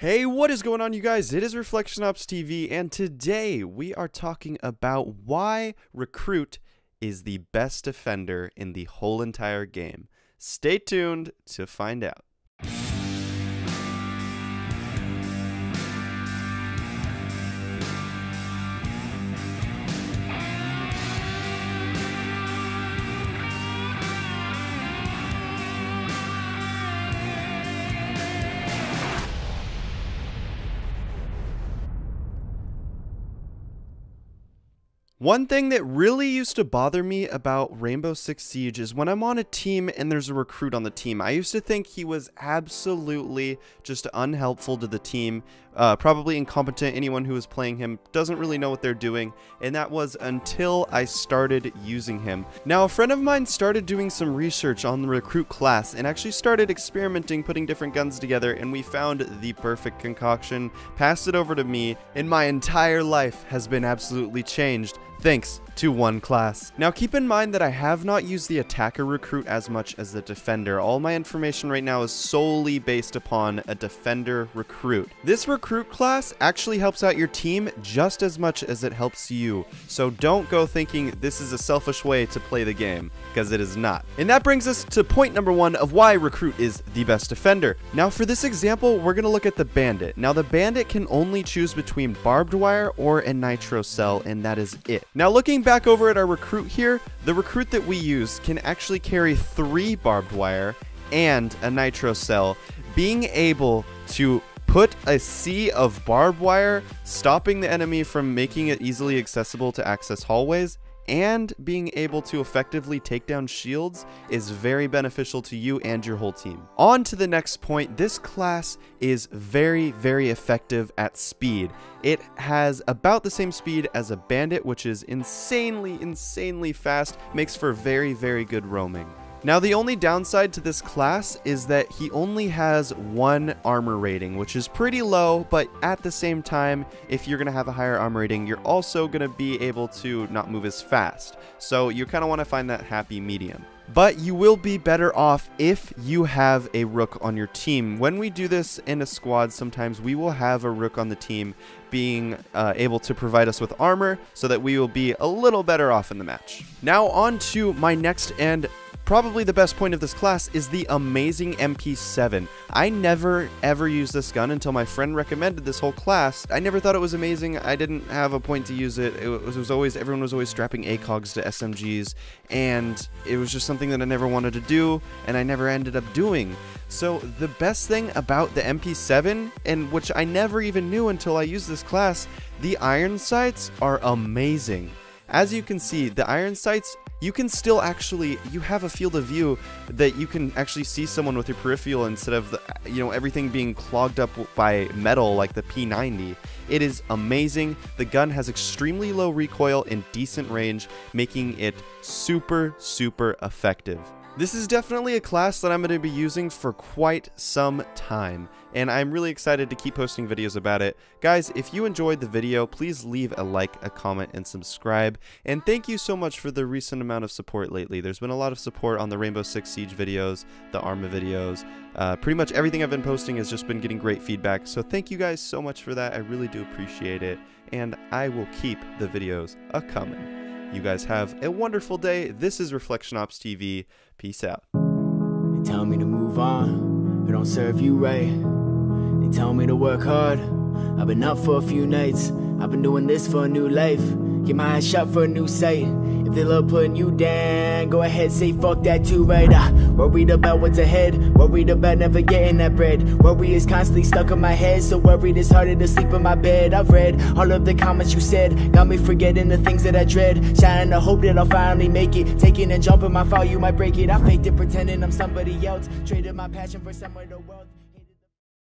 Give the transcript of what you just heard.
Hey, what is going on, you guys? It is Reflection Ops TV, and today we are talking about why Recruit is the best defender in the whole entire game. Stay tuned to find out. One thing that really used to bother me about Rainbow Six Siege is when I'm on a team and there's a recruit on the team. I used to think he was absolutely just unhelpful to the team, uh, probably incompetent. Anyone who is playing him doesn't really know what they're doing, and that was until I started using him. Now, a friend of mine started doing some research on the recruit class and actually started experimenting putting different guns together, and we found the perfect concoction, passed it over to me, and my entire life has been absolutely changed Thanks to one class. Now keep in mind that I have not used the attacker recruit as much as the defender. All my information right now is solely based upon a defender recruit. This recruit class actually helps out your team just as much as it helps you. So don't go thinking this is a selfish way to play the game, because it is not. And that brings us to point number one of why recruit is the best defender. Now for this example, we're going to look at the bandit. Now the bandit can only choose between barbed wire or a nitro cell, and that is it. Now looking back over at our recruit here, the recruit that we use can actually carry three barbed wire and a nitro cell, being able to put a sea of barbed wire, stopping the enemy from making it easily accessible to access hallways, and being able to effectively take down shields is very beneficial to you and your whole team. On to the next point, this class is very, very effective at speed. It has about the same speed as a bandit, which is insanely, insanely fast, makes for very, very good roaming. Now the only downside to this class is that he only has one armor rating, which is pretty low, but at the same time, if you're going to have a higher armor rating, you're also going to be able to not move as fast. So you kind of want to find that happy medium. But you will be better off if you have a rook on your team. When we do this in a squad, sometimes we will have a rook on the team being uh, able to provide us with armor so that we will be a little better off in the match. Now on to my next and Probably the best point of this class is the amazing MP7. I never ever used this gun until my friend recommended this whole class. I never thought it was amazing. I didn't have a point to use it. It was, it was always, everyone was always strapping ACOGs to SMGs, and it was just something that I never wanted to do, and I never ended up doing. So the best thing about the MP7, and which I never even knew until I used this class, the iron sights are amazing. As you can see, the iron sights you can still actually you have a field of view that you can actually see someone with your peripheral instead of the, you know everything being clogged up by metal like the P90. It is amazing. The gun has extremely low recoil and decent range, making it super super effective. This is definitely a class that I'm going to be using for quite some time, and I'm really excited to keep posting videos about it. Guys, if you enjoyed the video, please leave a like, a comment, and subscribe. And thank you so much for the recent amount of support lately. There's been a lot of support on the Rainbow Six Siege videos, the Arma videos. Uh, pretty much everything I've been posting has just been getting great feedback, so thank you guys so much for that. I really do appreciate it, and I will keep the videos a-coming. You guys have a wonderful day. This is Reflection Ops TV. Peace out. They tell me to move on, it don't serve you right. They tell me to work hard. I've been up for a few nights. I've been doing this for a new life. Get my eyes shut for a new sight. If they love putting you down, go ahead, say fuck that too, right? I worried about what's ahead, worried about never getting that bread. Worry is constantly stuck in my head, so worried it's harder to sleep in my bed. I've read all of the comments you said, got me forgetting the things that I dread. Shining the hope that I'll finally make it. Taking and jumping my fall, you might break it. I faked it, pretending I'm somebody else. Traded my passion for somewhere the world.